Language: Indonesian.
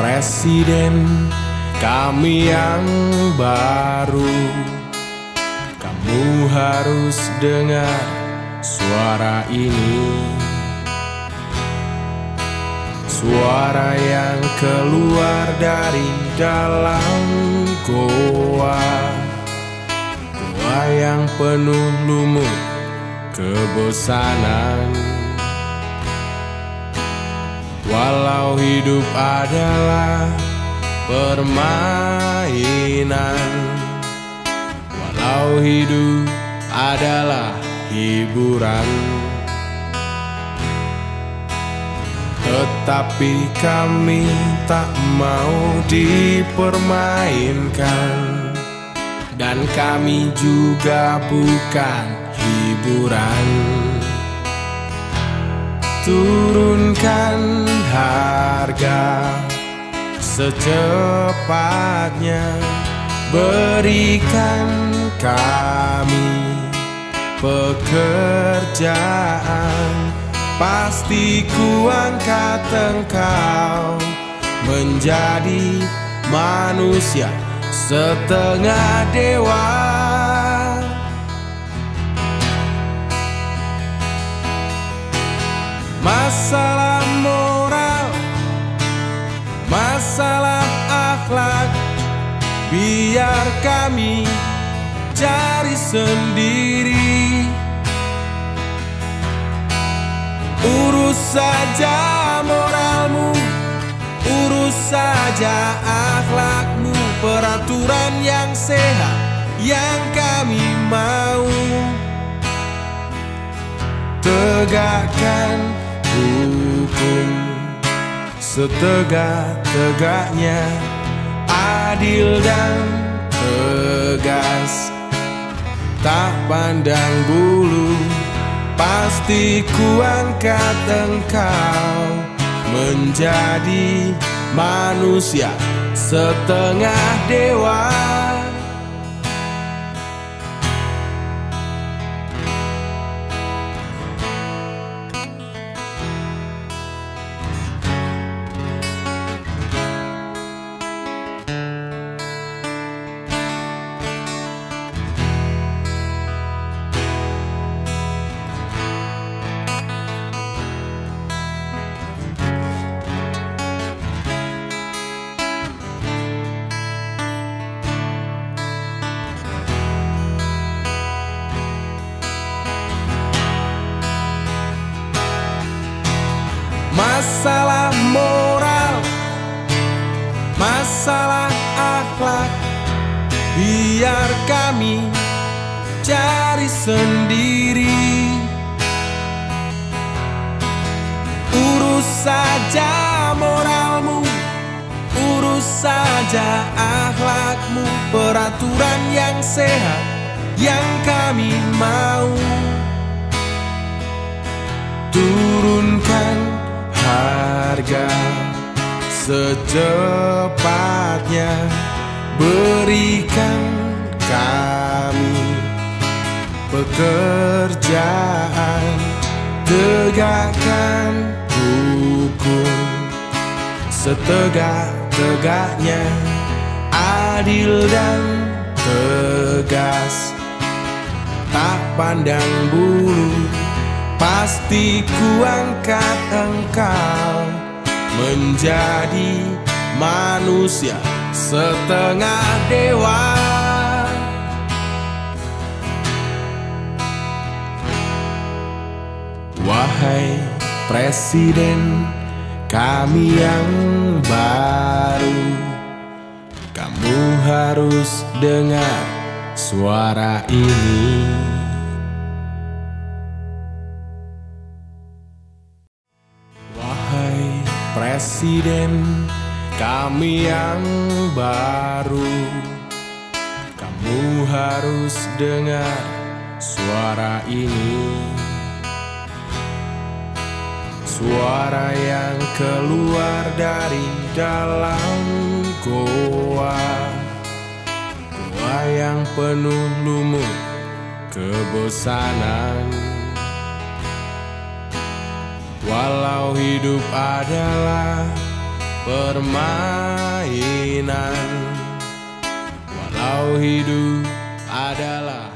Presiden kami yang baru. Kamu harus dengar suara ini. Suara yang keluar dari dalam goa. Goa yang penuh lumut kebosanan Walau hidup adalah permainan. Walau hidup adalah hiburan. Tetapi kami tak mau dipermainkan. Dan kami juga bukan hiburan. Turunkan harga secepatnya Berikan kami pekerjaan. Pasti ku angkat engkau menjadi manusia setengah dewa. Masalah Biar kami cari sendiri. Urus saja moralmu Urus saja akhlakmu Peraturan yang sehat Yang kami mau. Tegakkan hukum Setegak-tegaknya Adil dan tegas. Tak pandang bulu Pasti ku angkat engkau Menjadi manusia setengah dewa Biar kami cari sendiri. Urus saja moralmu Urus saja akhlakmu Peraturan yang sehat Yang kami mau. Turunkan harga secepatnya berikan kami. Pekerjaan tegakkan hukum. Setegak-tegaknya adil dan tegas. Tak pandang bulu Pasti ku angkat engkau menjadi manusia setengah dewa Wahai Presiden kami yang baru. Kamu harus dengar suara ini. Wahai Presiden kami yang baru. Kamu harus dengar suara ini Suara yang keluar dari dalam goa. Goa yang penuh lumut kebosanan. Walau hidup adalah permainan. Walau hidup adalah